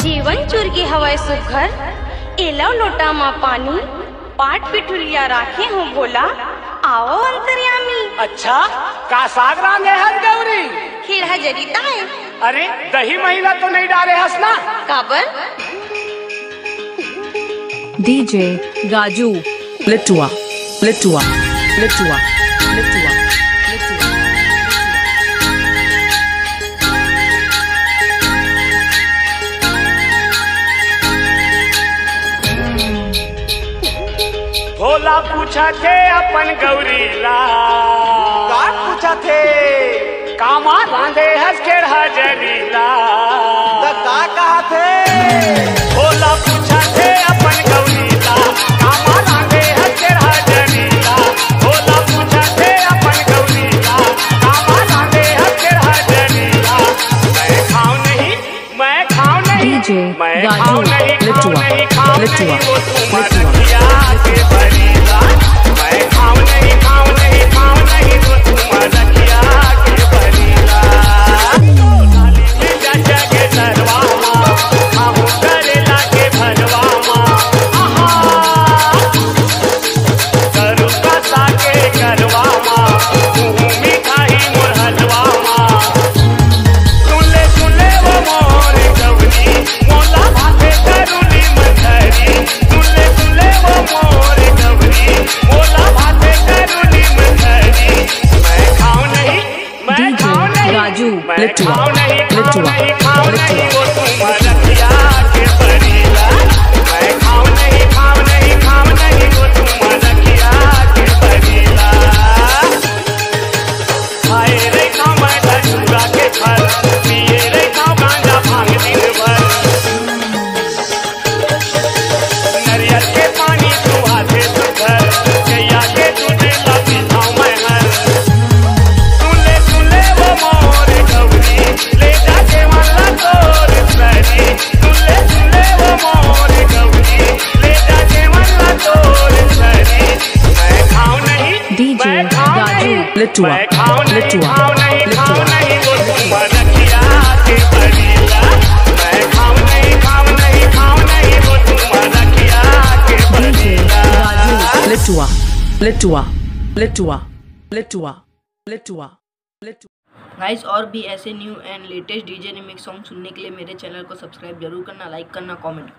जीवन चुरगी हवाई सुखर સુઘર लोटा લોટામાં पानी પાટ पिठुरिया राखे हूँ बोला आओ અંતર્યામી अच्छा का सागरा रांगे हर गौरी। खीर जरीता है अरे दही महिला तो नहीं डाले हंसना। काबर? डीजे गाजू लिटुआ लिटुआ लिटुआ। भोला पूछा थे अपन गौरी लाल पूछा थे। कामा बांधे हंस के हजरी कहा थे? Litua, Litua, Litua, Litua. लिटुआ लिटुआ लिटुआ गाइस और भी ऐसे new and latest DJ remix song सुनने के लिए मेरे चैनल को सब्सक्राइब ज़रूर करना लाइक करना कमेंट